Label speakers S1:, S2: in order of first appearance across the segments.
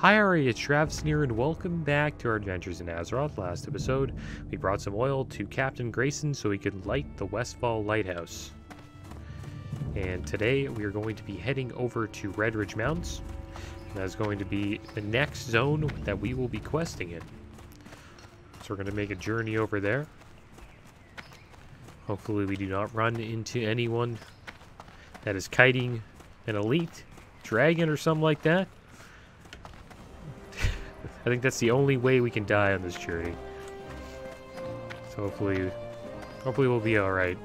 S1: Hi, Ari, it's Travis here, and welcome back to our adventures in Azeroth. Last episode, we brought some oil to Captain Grayson so he could light the Westfall Lighthouse. And today, we are going to be heading over to Redridge Mountains. That's going to be the next zone that we will be questing in. So we're going to make a journey over there. Hopefully we do not run into anyone that is kiting an elite dragon or something like that. I think that's the only way we can die on this journey. So hopefully, hopefully we'll be alright.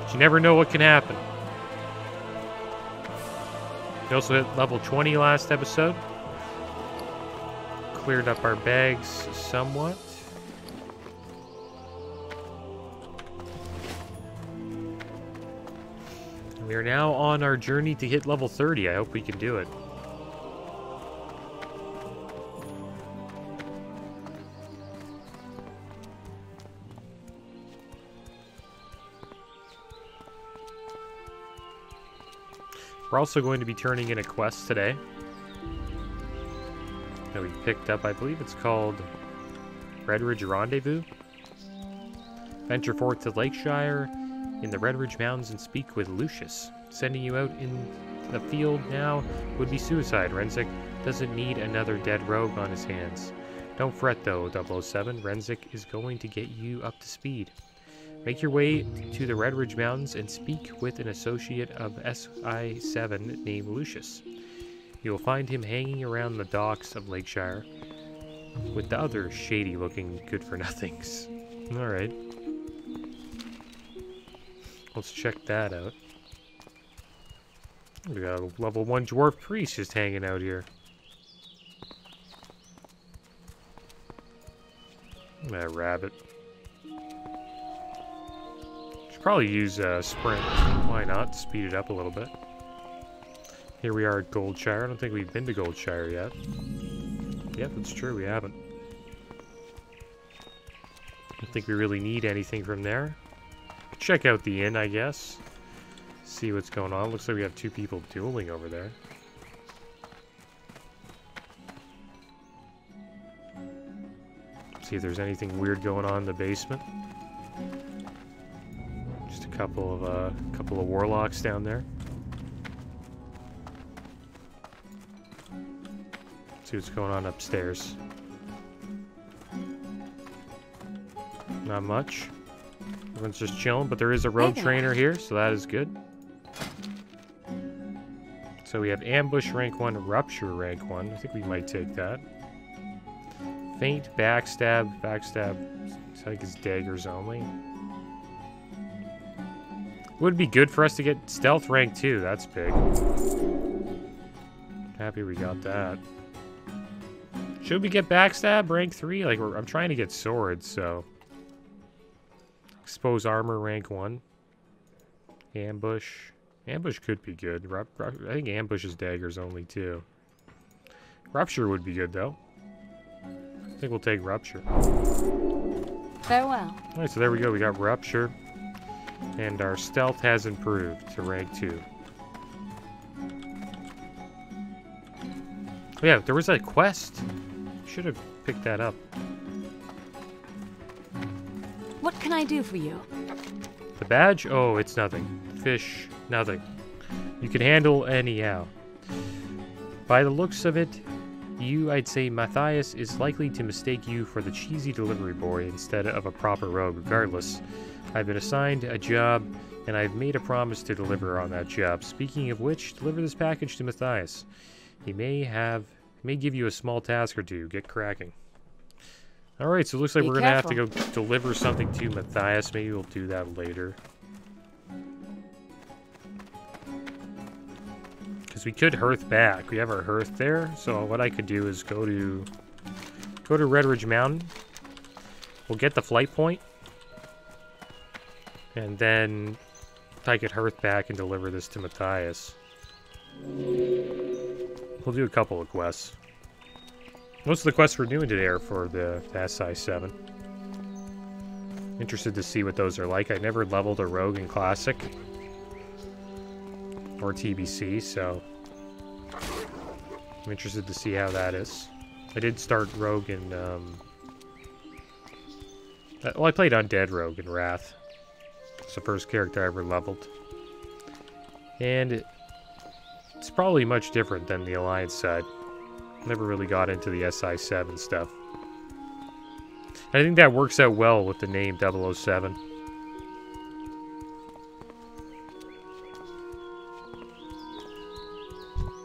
S1: But you never know what can happen. We also hit level 20 last episode. Cleared up our bags somewhat. We are now on our journey to hit level 30. I hope we can do it. We're also going to be turning in a quest today. That we picked up, I believe it's called Redridge Rendezvous. Venture forth to Lakeshire in the Redridge Mountains and speak with Lucius. Sending you out in the field now would be suicide. Renzik doesn't need another dead rogue on his hands. Don't fret though, 007. Renzik is going to get you up to speed. Make your way to the Redridge Mountains and speak with an associate of SI-7 named Lucius. You will find him hanging around the docks of Lakeshire with the other shady-looking good-for-nothings. Alright. Let's check that out. We got a level 1 dwarf priest just hanging out here. That rabbit. Should probably use uh, sprint. Why not? Speed it up a little bit. Here we are at Goldshire. I don't think we've been to Goldshire yet. Yep, that's true. We haven't. I don't think we really need anything from there. Check out the inn, I guess. See what's going on. Looks like we have two people dueling over there. See if there's anything weird going on in the basement. A couple of uh, couple of warlocks down there. See what's going on upstairs. Not much. Everyone's just chilling, but there is a rogue trainer here, so that is good. So we have ambush rank 1, rupture rank 1. I think we might take that. Feint, backstab, backstab, I think it's daggers only. Would be good for us to get stealth rank 2, that's big. Happy we got that. Should we get backstab rank 3? Like, I'm trying to get swords, so... Expose armor rank 1. Ambush. Ambush could be good. I think ambush is daggers only too. Rupture would be good though. I think we'll take rupture.
S2: Farewell.
S1: Alright, so there we go. We got rupture. And our stealth has improved to rank 2. Oh, yeah, there was a quest. Should have picked that up.
S2: What can I do for you?
S1: The badge? Oh, it's nothing. Fish, nothing. You can handle anyhow. By the looks of it, you, I'd say Matthias, is likely to mistake you for the cheesy delivery boy instead of a proper rogue. Regardless, I've been assigned a job, and I've made a promise to deliver on that job. Speaking of which, deliver this package to Matthias. He may have, may give you a small task or two. Get cracking. All right, so it looks like
S2: Be
S1: we're gonna have to go deliver something to Matthias. Maybe we'll do that later. Because we could hearth back. We have our hearth there. So what I could do is go to go to Redridge Mountain. We'll get the flight point, and then I could hearth back and deliver this to Matthias. We'll do a couple of quests. Most of the quests we're doing today are for the, the SI-7. Interested to see what those are like. I never leveled a rogue in Classic or TBC, so I'm interested to see how that is. I did start Rogue and, um... uh, Well, I played Undead Rogue in Wrath. It's the first character I ever leveled. And it's probably much different than the Alliance side. Never really got into the SI-7 stuff. I think that works out well with the name 007.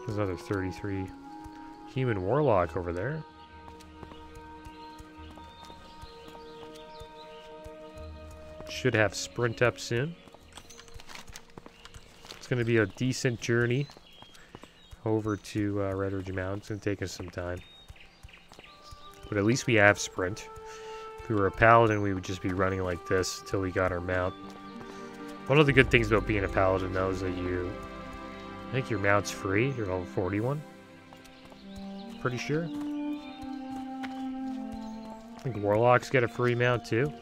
S1: There's another 33 human warlock over there. Should have sprint up soon. It's going to be a decent journey over to uh, Redridge Mountain. It's going to take us some time. But at least we have sprint. If we were a paladin, we would just be running like this until we got our mount. One of the good things about being a paladin, though, is that you... I think your mount's free. You're level 41. Pretty sure. I think warlocks get a free mount, too.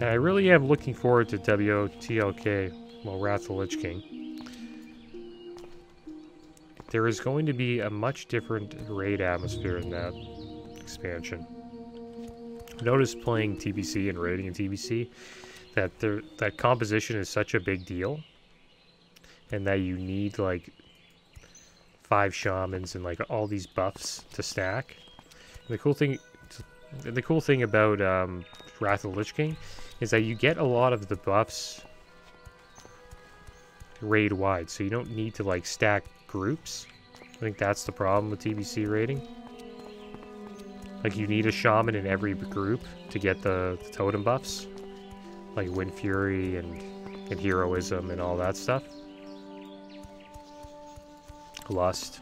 S1: I really am looking forward to WOTLK, well, Wrath of the Lich King. There is going to be a much different raid atmosphere in that expansion. I noticed playing TBC and raiding in TBC that there that composition is such a big deal, and that you need like five shamans and like all these buffs to stack. And the cool thing, the cool thing about um, Wrath of the Lich King is that you get a lot of the buffs raid wide, so you don't need to like stack groups. I think that's the problem with TBC raiding. Like you need a shaman in every group to get the, the totem buffs, like Windfury and and heroism and all that stuff. Lust.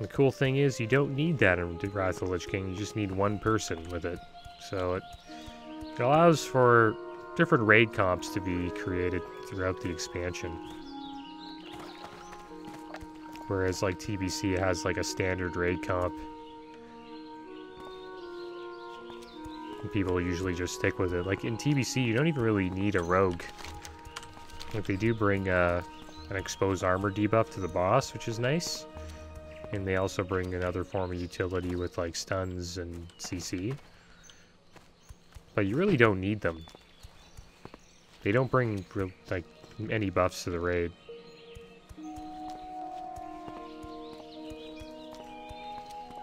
S1: The cool thing is you don't need that in Wrath of the Lich King, you just need one person with it. So it, it allows for different raid comps to be created throughout the expansion. Whereas like TBC has like a standard raid comp. People usually just stick with it. Like in TBC you don't even really need a rogue. Like they do bring uh, an exposed armor debuff to the boss, which is nice. And they also bring another form of utility with like stuns and CC. But you really don't need them. They don't bring like any buffs to the raid.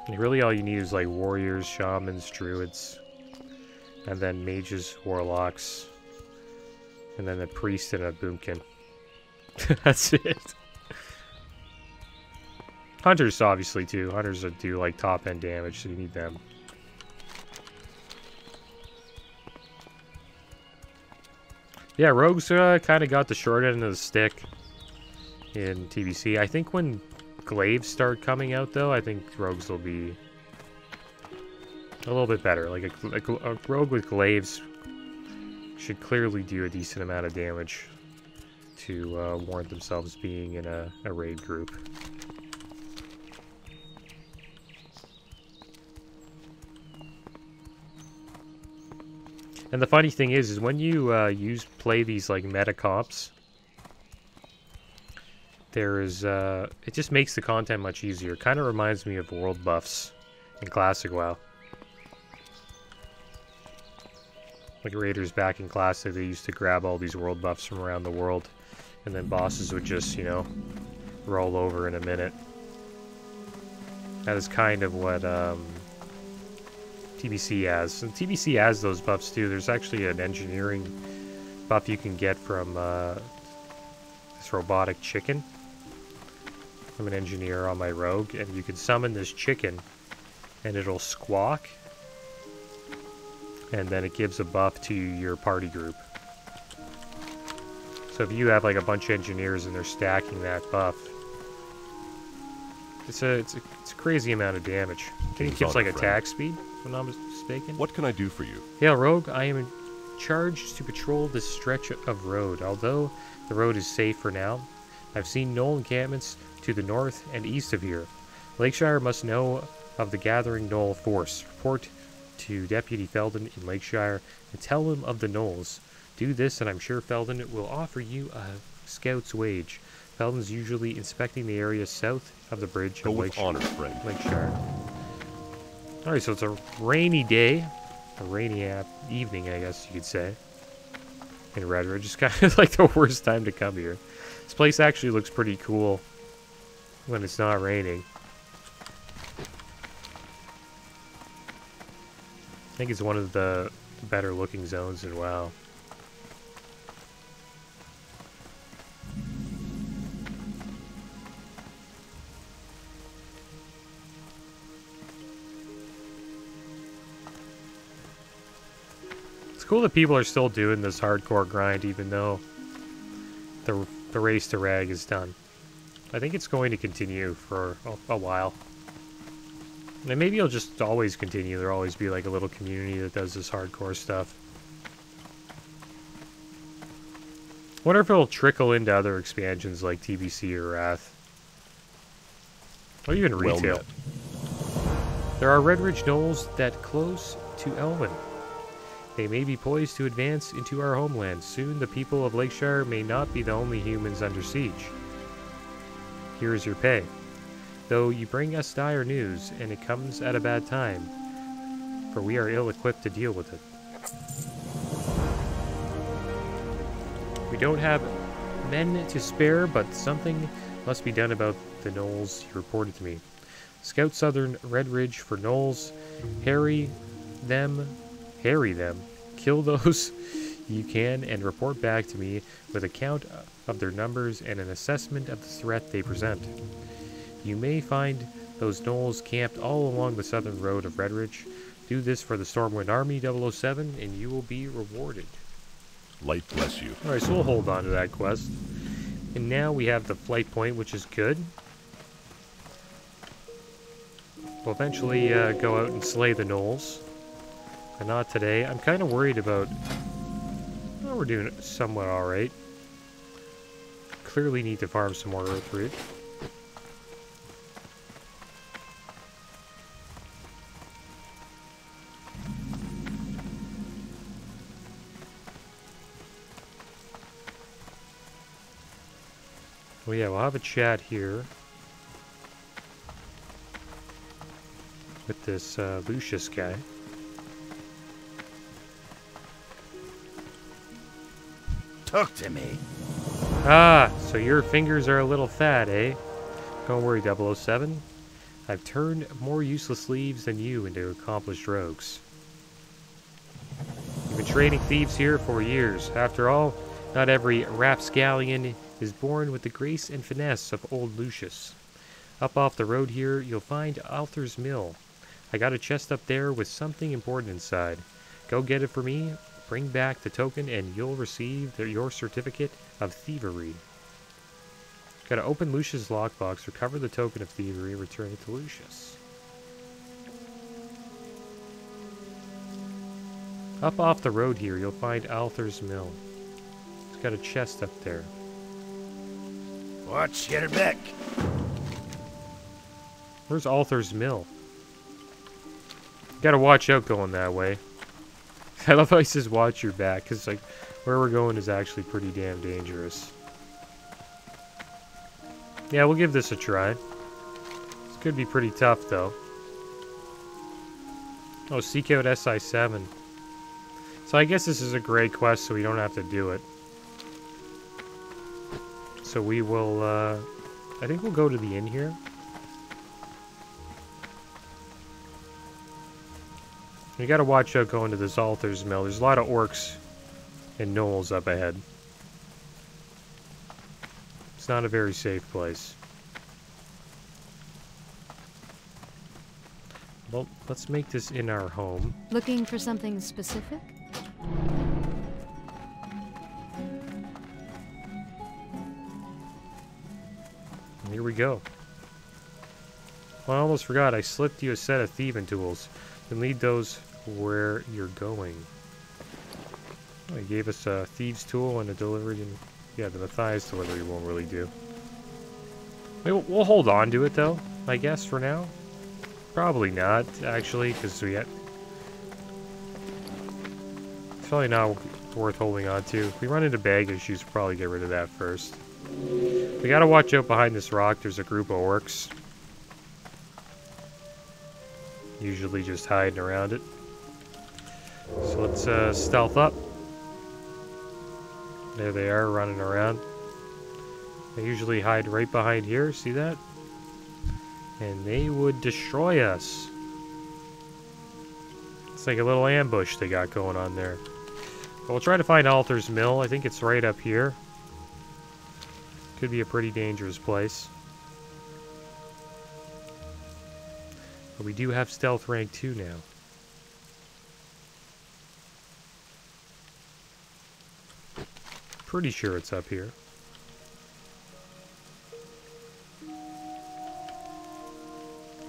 S1: Really all you need is like warriors, shamans, druids, and then mages, warlocks, and then a priest and a boomkin. That's it. Hunters, obviously, too. Hunters do, like, top-end damage, so you need them. Yeah, Rogues uh, kind of got the short end of the stick in TBC. I think when Glaives start coming out, though, I think Rogues will be a little bit better. Like, a, a, a Rogue with Glaives should clearly do a decent amount of damage to uh, warrant themselves being in a, a raid group. And the funny thing is, is when you uh, use play these like meta comps, there is uh, it just makes the content much easier. Kind of reminds me of world buffs in classic WoW. Like raiders back in classic, they used to grab all these world buffs from around the world, and then bosses would just you know roll over in a minute. That is kind of what um, TBC has. And TBC has those buffs too. There's actually an engineering buff you can get from uh, this robotic chicken. I'm an engineer on my rogue, and you can summon this chicken, and it'll squawk, and then it gives a buff to your party group. So if you have like a bunch of engineers and they're stacking that buff, it's a it's a, it's a crazy amount of damage. I think it gives like attack speed, if I'm not mistaken.
S3: What can I do for you?
S1: Yeah, Rogue, I am charged to patrol this stretch of road. Although the road is safe for now, I've seen no encampments to the north and east of here. Lakeshire must know of the gathering gnoll force. Report to Deputy Feldon in Lakeshire and tell him of the gnolls. Do this, and I'm sure Feldon will offer you a scout's wage. Feldon's usually inspecting the area south of the bridge
S3: Go
S1: of Lake,
S3: honor, friend.
S1: Lakeshire. Alright, so it's a rainy day. A rainy evening, I guess you could say. In Redridge. It's kind of like the worst time to come here. This place actually looks pretty cool when it's not raining. I think it's one of the better looking zones in WoW. It's cool that people are still doing this hardcore grind even though the, the race to rag is done. I think it's going to continue for a, a while. And maybe it'll just always continue. There'll always be like a little community that does this hardcore stuff. Wonder if it'll trickle into other expansions like TBC or Wrath. Or even retail.
S3: met.
S1: There are Redridge gnolls that close to Elwynn. They may be poised to advance into our homeland. Soon the people of Lakeshire may not be the only humans under siege. Here is your pay. Though you bring us dire news, and it comes at a bad time, for we are ill equipped to deal with it. We don't have men to spare, but something must be done about the gnolls you reported to me. Scout Southern Redridge for gnolls. Harry them, harry them, kill those you can, and report back to me with a count of their numbers and an assessment of the threat they present. You may find those gnolls camped all along the southern road of Redridge. Do this for the Stormwind Army 007 and you will be rewarded.
S3: Light bless you.
S1: Alright, so we'll hold on to that quest. And now we have the flight point, which is good. We'll eventually uh, go out and slay the gnolls. But not today. I'm kind of worried about... Well, we're doing somewhat alright. Clearly need to farm some more earthroot. Well, yeah, we'll have a chat here with this uh, Lucius guy.
S4: Talk to me.
S1: Ah, so your fingers are a little fat, eh? Don't worry, 007. I've turned more useless leaves than you into accomplished rogues. You've been training thieves here for years. After all, not every rapscallion is born with the grace and finesse of old Lucius. Up off the road here, you'll find Alther's Mill. I got a chest up there with something important inside. Go get it for me, bring back the token, and you'll receive the, your certificate of thievery. Gotta open Lucius' lockbox, recover the token of thievery, return it to Lucius. Up off the road here, you'll find Alther's Mill. It's got a chest up there.
S4: Watch your back.
S1: Where's Alther's Mill? Gotta watch out going that way. I love how he says watch your back, because like where we're going is actually pretty damn dangerous. Yeah, we'll give this a try. This could be pretty tough though. Oh, seek out SI7. So I guess this is a great quest, so we don't have to do it. So we will, uh, I think we'll go to the inn here. You gotta watch out going to this Alther's Mill. There's a lot of orcs and gnolls up ahead. It's not a very safe place. Well, let's make this in our home.
S2: Looking for something specific?
S1: Here we go. Well, I almost forgot. I slipped you a set of thieving tools. Then lead those where you're going. Oh, he gave us a thieves tool and a delivery. And yeah, the Matthias delivery won't really do. We'll, we'll hold on to it though, I guess, for now. Probably not, actually, because we had... It's probably not worth holding on to. If we run into bag issues, we'll probably get rid of that first. We gotta watch out behind this rock. There's a group of orcs. Usually just hiding around it. So let's uh, stealth up. There they are, running around. They usually hide right behind here, see that? And they would destroy us. It's like a little ambush they got going on there. But we'll try to find Alther's Mill. I think it's right up here. Could be a pretty dangerous place. But we do have stealth rank 2 now. Pretty sure it's up here.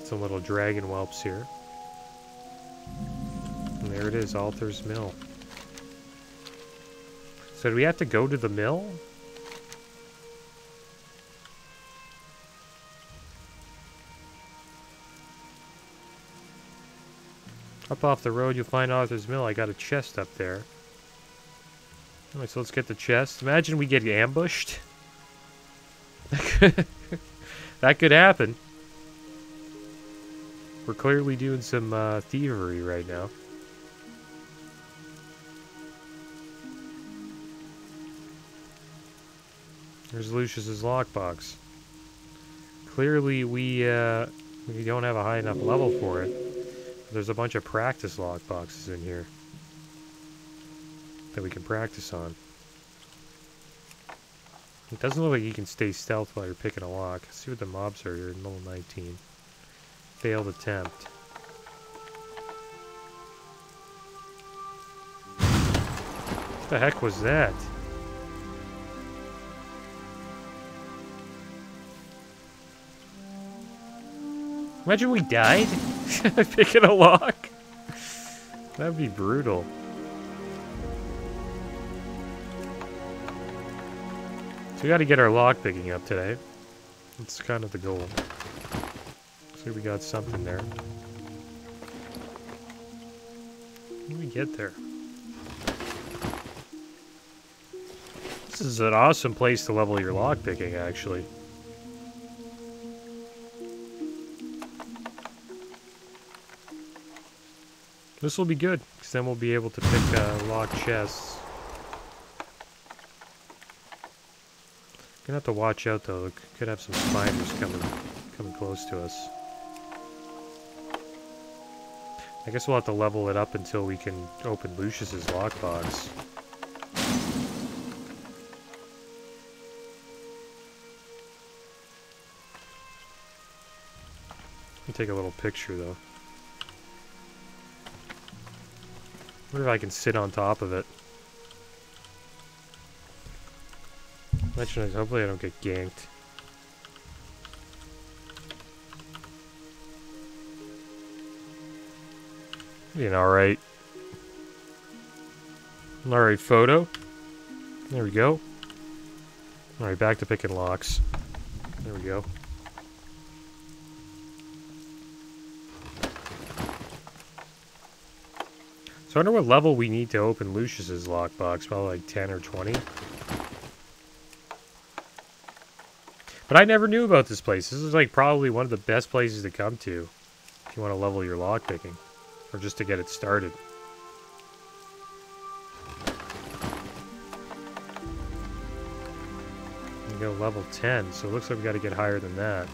S1: Some little dragon whelps here. And there it is, Alther's Mill. So do we have to go to the mill? Up off the road, you'll find Alther's Mill. I got a chest up there. Alright, so let's get the chest. Imagine we get ambushed. that could happen. We're clearly doing some uh, thievery right now. There's Lucius's lockbox. Clearly we, uh, we don't have a high enough level for it. There's a bunch of practice lock boxes in here that we can practice on. It doesn't look like you can stay stealth while you're picking a lock. Let's see what the mobs are here in level 19. Failed attempt. What the heck was that? Imagine we died picking a lock. That'd be brutal. So we got to get our lock picking up today. That's kind of the goal. See, we got something there. Do we get there? This is an awesome place to level your lock picking, actually. This will be good, because then we'll be able to pick uh, locked chests. Gonna have to watch out though, could have some spiders coming coming close to us. I guess we'll have to level it up until we can open Lucius's lockbox. take a little picture though. Wonder if I can sit on top of it. Mention hopefully I don't get ganked. Be an alright. Alright photo. There we go. Alright, back to picking locks. There we go. So I wonder what level we need to open Lucius's lockbox. Probably like 10 or 20. But I never knew about this place. This is like probably one of the best places to come to if you want to level your lockpicking. Or just to get it started. Go level 10, so it looks like we got to get higher than that.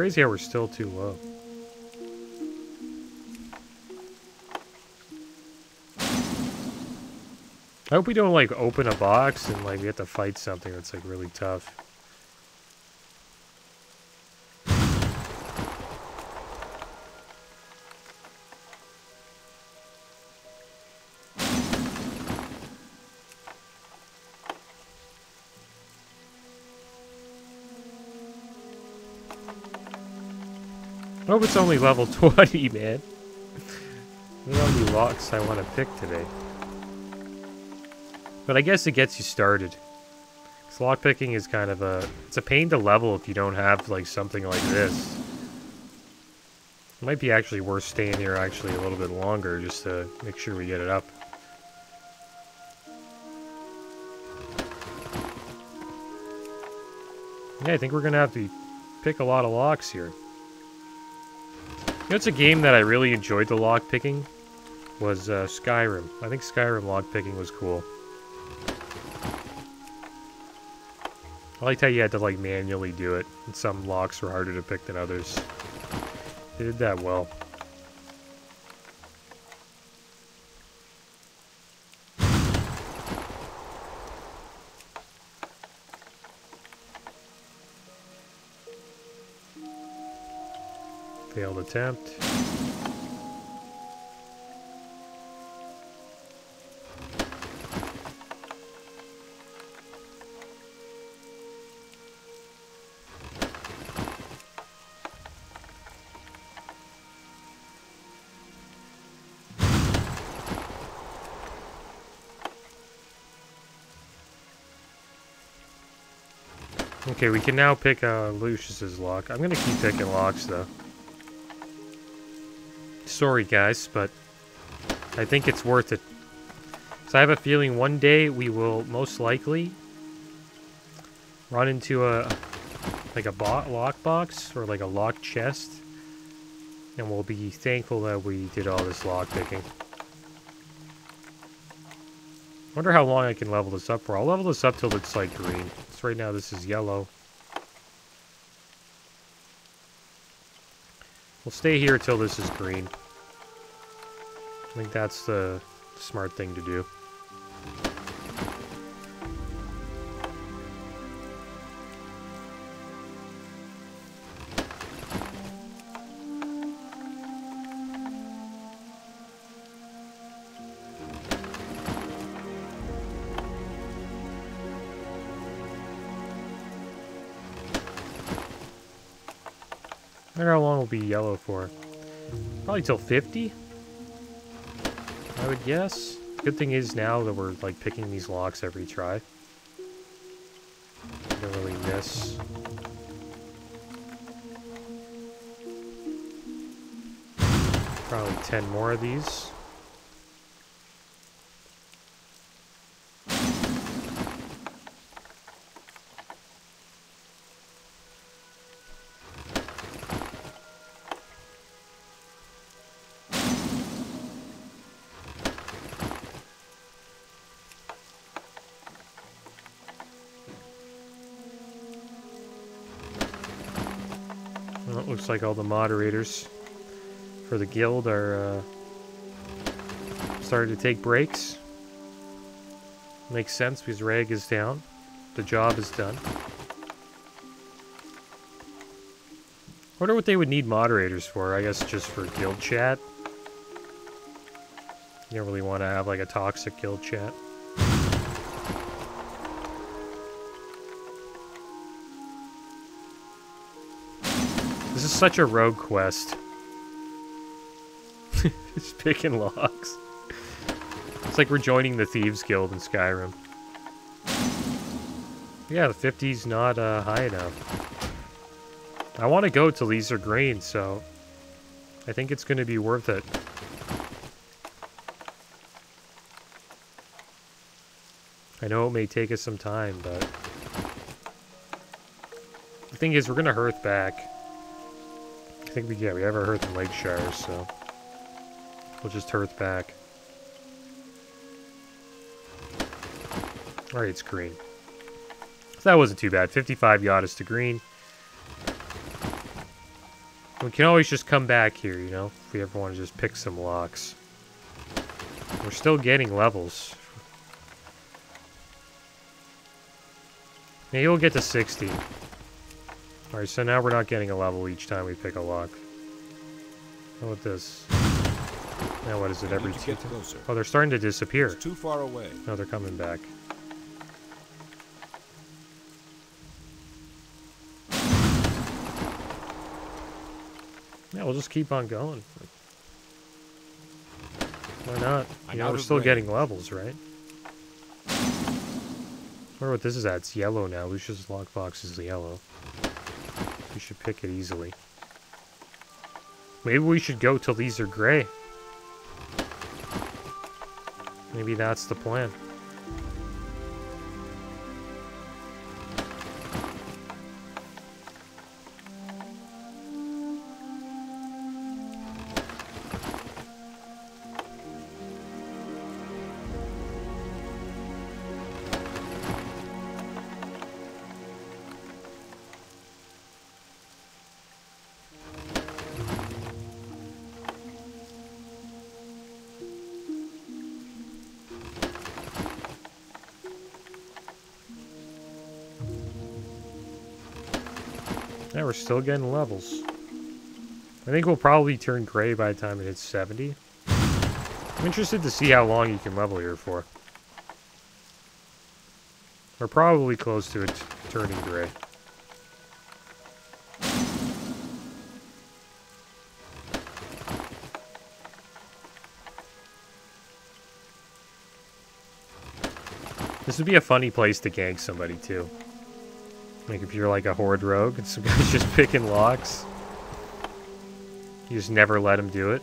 S1: Crazy how we're still too low. I hope we don't, like, open a box and, like, we have to fight something that's, like, really tough. Hope it's only level 20, man. How many locks I want to pick today. But I guess it gets you started. Because lockpicking is kind of a... It's a pain to level if you don't have, like, something like this. It might be actually worth staying here actually a little bit longer just to make sure we get it up. Yeah, I think we're going to have to pick a lot of locks here. You know, it's a game that I really enjoyed the lock picking was uh, Skyrim. I think Skyrim lock picking was cool. I liked how you had to like manually do it, and some locks were harder to pick than others. They did that well. Failed attempt. Okay, we can now pick uh, Lucius's lock. I'm gonna keep picking locks, though. Sorry, guys, but I think it's worth it. So I have a feeling one day we will most likely run into a like a lock box or like a lock chest, and we'll be thankful that we did all this lock picking. Wonder how long I can level this up for. I'll level this up till it's like green. So right now this is yellow. We'll stay here till this is green. I think that's the smart thing to do. I wonder how long will be yellow for. Probably till 50? Would guess. Good thing is now that we're like picking these locks every try. Don't really miss. Probably 10 more of these. Like all the moderators for the guild are uh, starting to take breaks. Makes sense because Rag is down. The job is done. Wonder what they would need moderators for. I guess just for guild chat. You don't really want to have like a toxic guild chat. Such a rogue quest. Just picking locks. It's like we're joining the Thieves Guild in Skyrim. Yeah, the 50's not uh, high enough. I want to go these are green, so I think it's going to be worth it. I know it may take us some time, but... The thing is, we're going to Hearth back. I think we, yeah, we have our Hearth in Lakeshire, so we'll just Hearth back. Alright, it's green. So that wasn't too bad. 55 got us to green. We can always just come back here, you know, if we ever want to just pick some locks. We're still getting levels. Maybe we'll get to 60. Alright, so now we're not getting a level each time we pick a lock. How about this? Now what is it, every two Oh, they're starting to disappear.
S3: It's too far away.
S1: No, they're coming back. Yeah, we'll just keep on going. Why not? You know, we're still
S5: range.
S1: getting levels, right? I wonder what this is at. It's yellow now. Lucius lockbox is yellow. We should pick it easily. Maybe we should go till these are gray. Maybe that's the plan. Still getting levels. I think we'll probably turn gray by the time it hits 70. I'm interested to see how long you can level here for. We're probably close to it turning gray. This would be a funny place to gank somebody too. Like if you're like a horde rogue and some guy's just picking locks. You just never let him do it.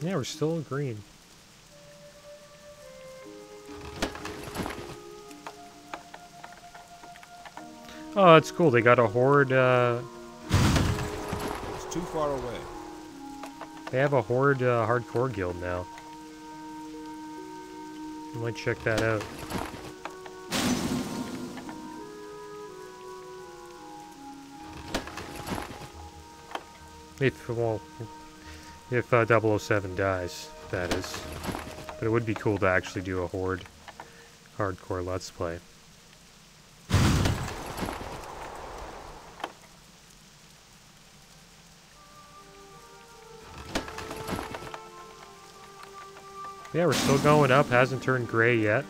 S1: Yeah, we're still green. Oh, that's cool. They got a horde, uh,
S5: It's too far away.
S1: They have a Horde uh, hardcore guild now. I might check that out. If, well, if uh, 007 dies, that is. But it would be cool to actually do a Horde hardcore Let's Play. Yeah, we're still going up. Hasn't turned gray yet.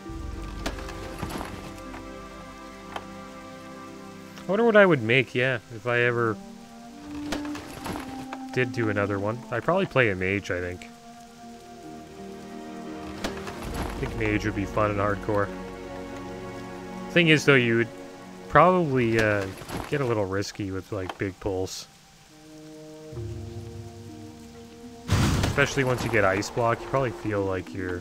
S1: I wonder what I would make, yeah, if I ever did do another one. I'd probably play a mage, I think. I think mage would be fun and hardcore. Thing is, though, you would probably uh, get a little risky with, like, big pulls. Especially once you get ice block, you probably feel like you're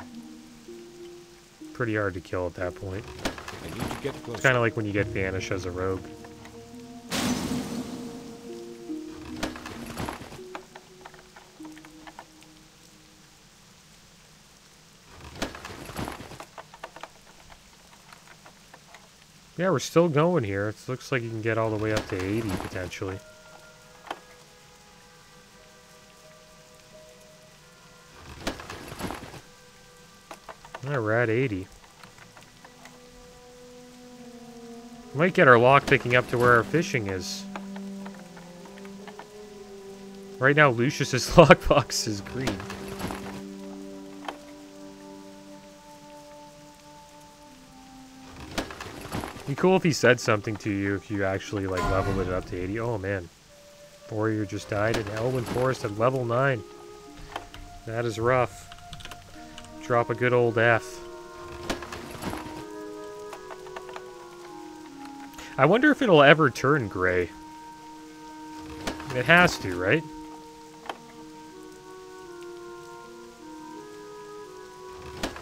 S1: pretty hard to kill at that point.
S5: I need to get.
S1: It's kind of like when you get vanish as a rogue. Yeah, we're still going here. It looks like you can get all the way up to 80 potentially. At 80. Might get our lock picking up to where our fishing is. Right now, Lucius's lockbox is green. Be cool if he said something to you if you actually like leveled it up to 80. Oh man. Warrior just died in Elwynn Forest at level 9. That is rough. Drop a good old F. I wonder if it'll ever turn gray. It has to, right?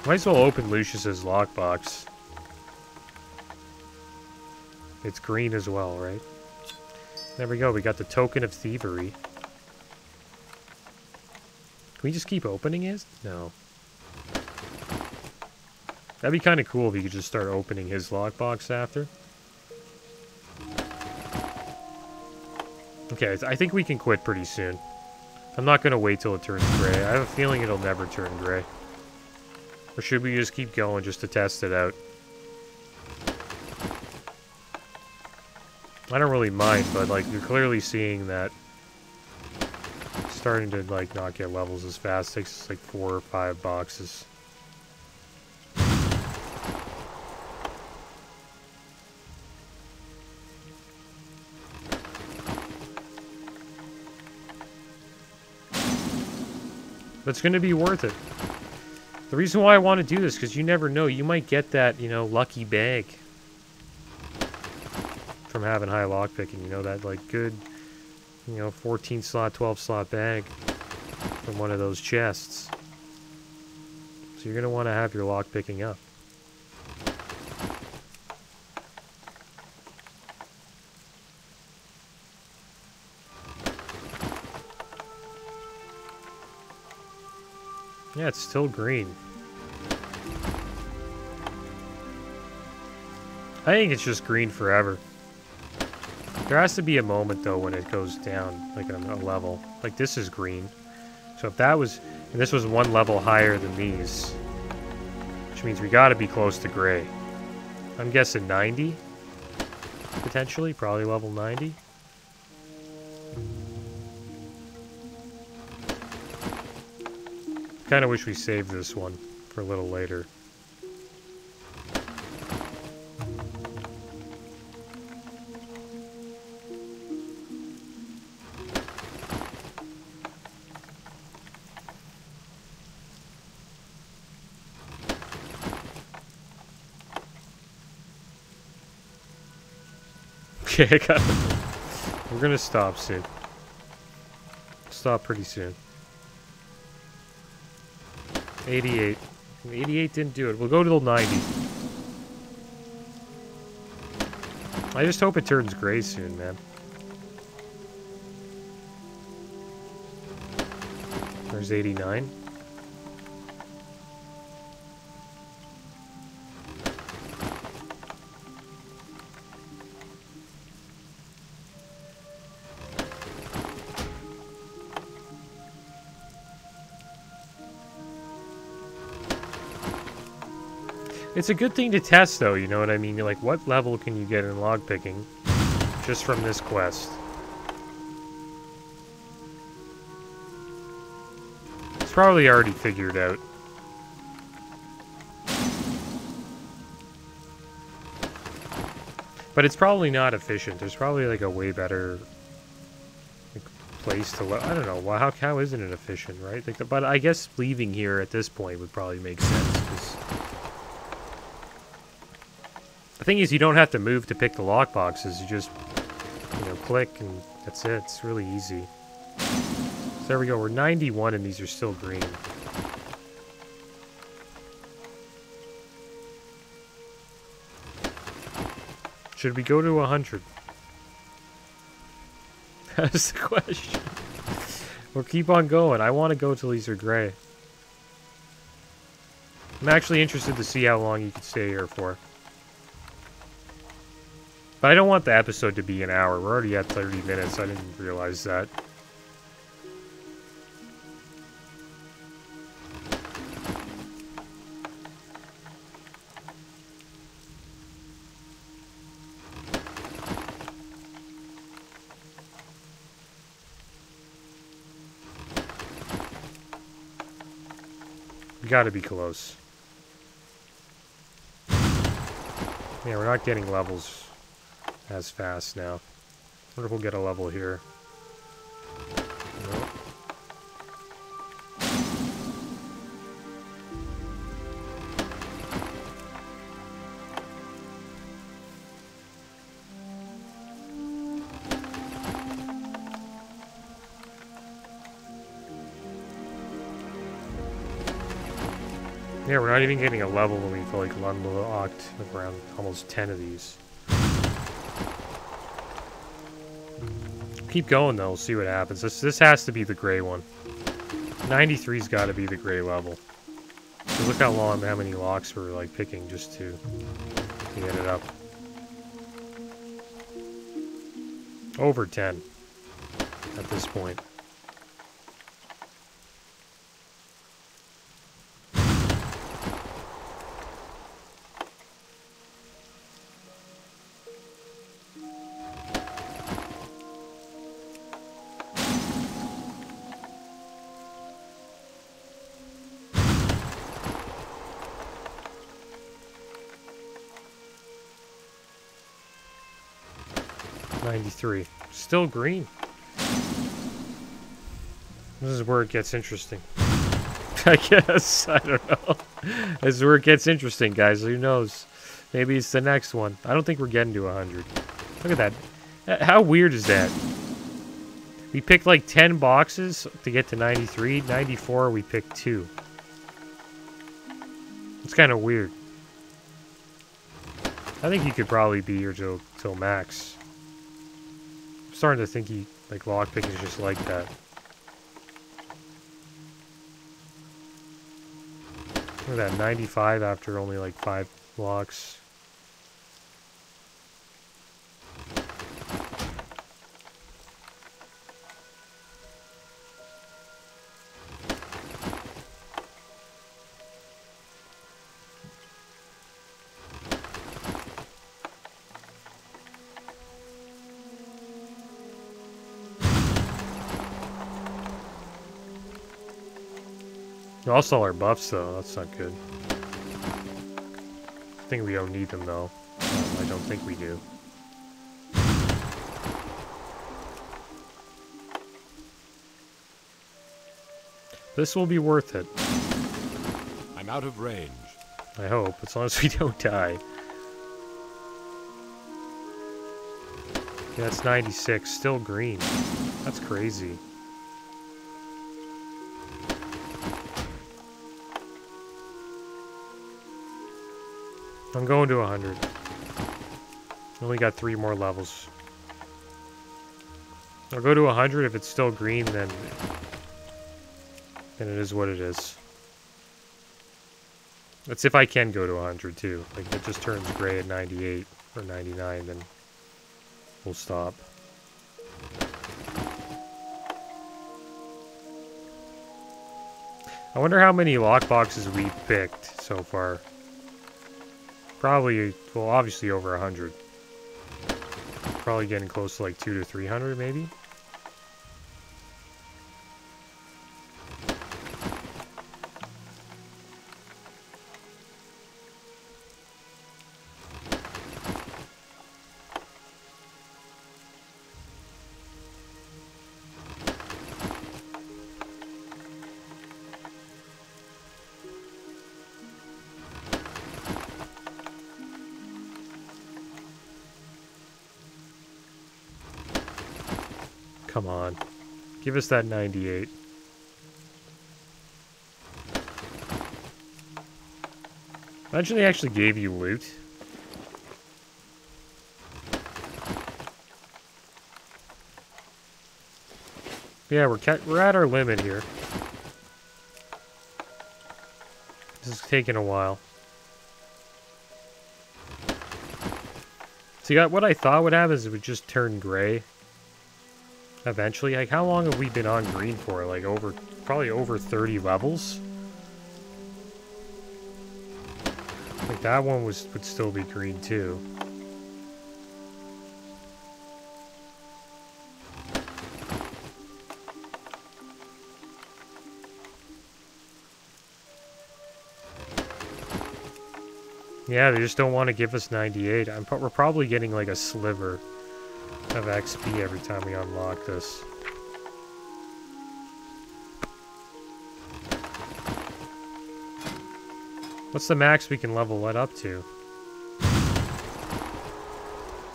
S1: Might as well open Lucius's lockbox. It's green as well, right? There we go, we got the token of thievery. Can we just keep opening it? No. That'd be kind of cool if you could just start opening his lockbox after. Okay, I think we can quit pretty soon. I'm not going to wait till it turns gray. I have a feeling it'll never turn gray. Or should we just keep going just to test it out? I don't really mind, but like you're clearly seeing that starting to like not get levels as fast. takes like four or five boxes. But it's going to be worth it. The reason why I want to do this, because you never know. You might get that, you know, lucky bag. From having high lockpicking. You know, that, like, good, you know, 14 slot, 12 slot bag. From one of those chests. So you're going to want to have your lockpicking up. Yeah, it's still green. I think it's just green forever. There has to be a moment, though, when it goes down, like on a level. Like, this is green. So if that was... And this was one level higher than these. Which means we gotta be close to gray. I'm guessing 90? Potentially, probably level 90. Kind of wish we saved this one for a little later. Okay, I got it. We're gonna stop soon. Stop pretty soon. 88. 88 didn't do it. We'll go to the 90. I just hope it turns gray soon, man. There's 89. It's a good thing to test, though, you know what I mean? Like, what level can you get in lockpicking just from this quest? It's probably already figured out. But it's probably not efficient. There's probably, like, a way better place to... I don't know. How, how isn't it efficient, right? Like, but I guess leaving here at this point would probably make sense. The thing is, you don't have to move to pick the lockboxes. You just, you know, click and that's it. It's really easy. So there we go. We're 91 and these are still green. Should we go to 100? That's the question. We'll keep on going. I want to go till these are gray. I'm actually interested to see how long you can stay here for. But I don't want the episode to be an hour. We're already at 30 minutes. I didn't realize that. Gotta be close. Yeah, we're not getting levels as fast now. wonder if we'll get a level here. Nope. Yeah, we're not even getting a level when we've like unlocked around almost 10 of these. Keep going though, we'll see what happens. This this has to be the gray one. 93's got to be the gray level. look how long, how many locks we're like picking just to, to get it up. Over 10 at this point. Still green. This is where it gets interesting. I guess. I don't know. This is where it gets interesting, guys. Who knows? Maybe it's the next one. I don't think we're getting to 100. Look at that. How weird is that? We picked like 10 boxes to get to 93. 94, we picked two. It's kind of weird. I think he could probably be here till, till max. Starting to think he, like, lockpick is just like that. Look at that, 95 after only like five blocks. Lost all our buffs though, that's not good. I think we don't need them though. Um, I don't think we do. This will be worth it,
S5: I'm out of range.
S1: I hope, as long as we don't die. Yeah, that's 96, still green. That's crazy. I'm going to 100. Only got three more levels. I'll go to 100 if it's still green, then, then it is what it is. That's if I can go to 100 too. Like if it just turns gray at 98 or 99, then we'll stop. I wonder how many lockboxes we picked so far. Probably, well, obviously over 100. Probably getting close to like 2 to 300 maybe. Give us that 98. Imagine they actually gave you loot. Yeah, we're we're at our limit here. This is taking a while. See, what I thought would happen is it would just turn gray eventually. Like, how long have we been on green for? Like, over, probably over 30 levels? Like, that one was would still be green, too. Yeah, they just don't want to give us 98. I'm, we're probably getting, like, a sliver of XP every time we unlock this. What's the max we can level it up to?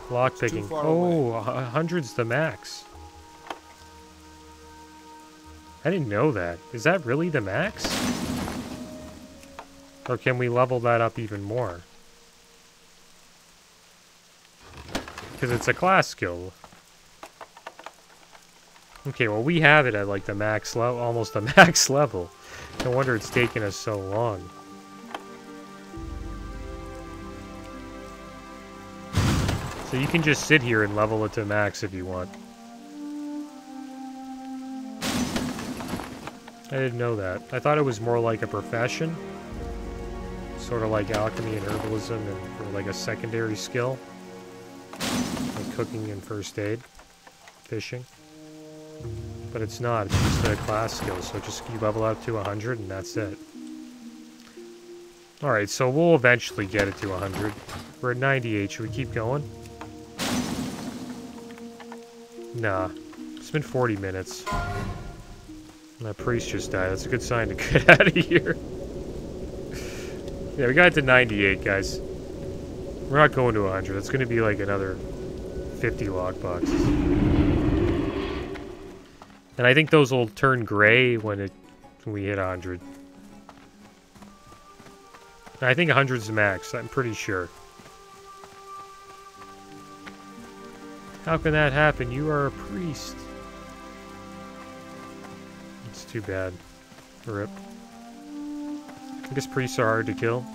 S1: Lockpicking. Oh, a hu- hundred's the max. I didn't know that. Is that really the max? Or can we level that up even more? Because it's a class skill. Okay, well we have it at like the max level, almost the max level. No wonder it's taken us so long. So you can just sit here and level it to max if you want. I didn't know that. I thought it was more like a profession. Sort of like alchemy and herbalism and like a secondary skill. Cooking and first aid. Fishing. But it's not, it's just a class skill, so just you level up to 100 and that's it. Alright, so we'll eventually get it to 100. We're at 98, should we keep going? Nah. It's been 40 minutes. That priest just died. That's a good sign to get out of here. yeah, we got it to 98, guys. We're not going to 100. That's going to be like another 50 lock boxes. And I think those will turn gray when it when we hit 100. I think 100 is the max. I'm pretty sure. How can that happen? You are a priest. It's too bad. Rip. I guess priests are hard to kill.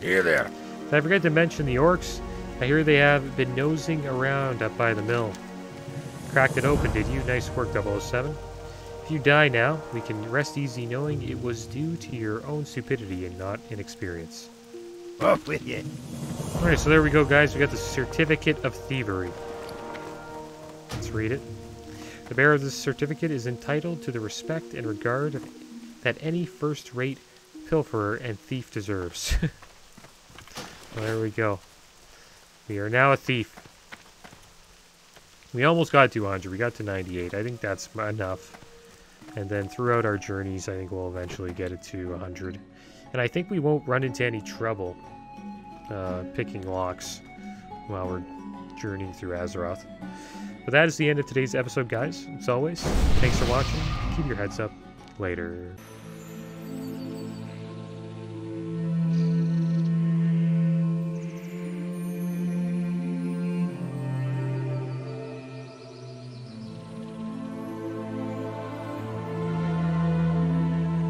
S4: Here there.
S1: Did I forget to mention the orcs? I hear they have been nosing around up by the mill. Cracked it open, did you? Nice work, 007. If you die now, we can rest easy knowing it was due to your own stupidity and not inexperience.
S4: Off with you.
S1: Alright, so there we go, guys. We got the Certificate of Thievery. Let's read it. The bearer of this certificate is entitled to the respect and regard that any first-rate pilferer and thief deserves. well, there we go. We are now a thief. We almost got to 100. We got to 98. I think that's enough. And then throughout our journeys, I think we'll eventually get it to 100. And I think we won't run into any trouble uh, picking locks while we're journeying through Azeroth. But that is the end of today's episode, guys. As always, thanks for watching. Keep your heads up. Later.